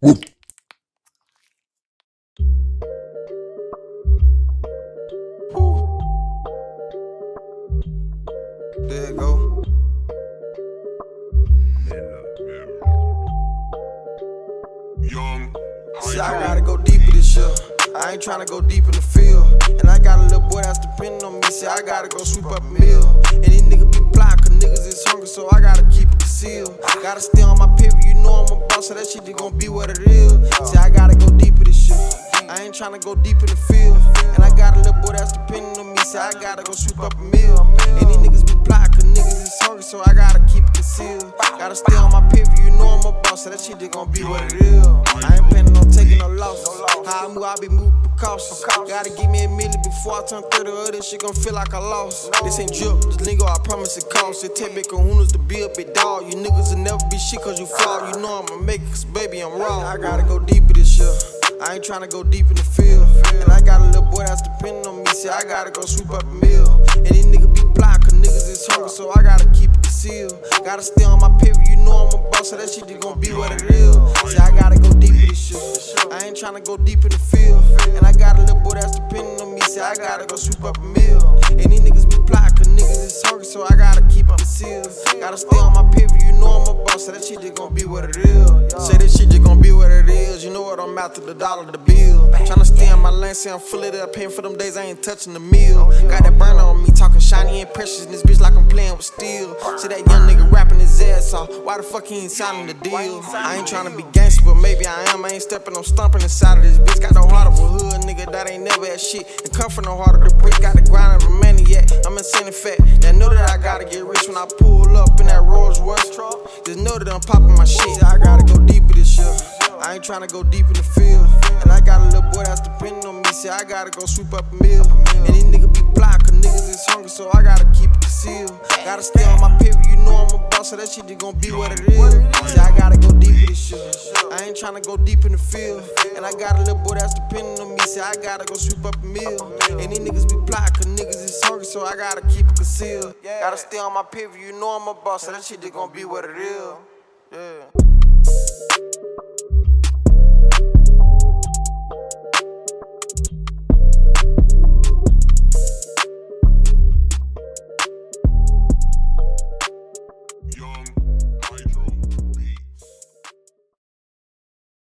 There it go. Young. See, I gotta go deeper this year. I ain't tryna go deep in the field. And I got a little boy that's depending on me. See, I gotta go sweep up a meal. And these niggas gon' be what it is. See, I gotta go deeper this year. I ain't tryna go deep in the field. And I got a little boy that's depending on me, so I gotta go sweep up a meal. And these niggas be blind, cause niggas is hungry, so I gotta keep it concealed. Gotta stay on my pivot, you know I'm a boss, so that shit just gon' be what it is. I ain't planning on taking no loss. How I move, I be moving precautious. Gotta give me a million before I turn 30, or this shit gon' feel like I lost. This ain't drip, this lingo, I promise it costs. It take me kahunas to be a big dog. You niggas will never be shit cause you flawed. You know I'ma make it, cause baby, I'm raw. I gotta go deeper this year. I ain't tryna go deep in the field. And I got a little boy that's depending on me. See, I gotta go sweep up a meal. And these niggas be blind, cause niggas is hungry, so I gotta keep it concealed. Gotta stay on my pivot, you know I'm a boss, so that shit just gon' be what it is. See, I gotta go deeper this shit. I ain't tryna go deep in the field. And I got a little boy that's depending on me. See, I gotta go sweep up a meal. And these niggas be blind, cause niggas is hungry, so I gotta keep up the seals. Gotta stay on my pivot, you know I'm a boss, so that shit just gon' be what it is. Say this shit just gon' be what it is. You know what I'm after the dollar, the bill. Tryna stay in my lane, say I'm full of that pain for them days I ain't touching the meal. Got that burner on me, talking shiny and precious Playing. See that young nigga rapping his ass off. Why the fuck he ain't signing the deal? I ain't tryna be gangster, but maybe I am. I ain't stepping, I'm stomping inside of this bitch. Got no heart of a hood nigga that ain't never had shit. And come from the heart of the brick, got the grind of a maniac. I'm insane in fact. That know that I gotta get rich when I pull up in that Rolls Royce truck. Just know that I'm popping my shit. I gotta go deeper this year. I ain't tryna go deep in the field. And I got a little boy that's depending on me. See, I gotta go sweep up a meal. And these niggas be cause niggas is hungry, so I gotta keep it concealed. Gotta stay on my pivot, you know I'm a boss, so that shit just gon' be what it is. See, I gotta go deep in this shit. I ain't tryna go deep in the field. And I got a little boy that's depending on me. See, I gotta go sweep up a meal. And these niggas be blind, cause niggas is hungry, so I gotta keep it concealed. Gotta stay on my pivot, you know I'm a boss, so that shit just gon' be what it is. Yeah.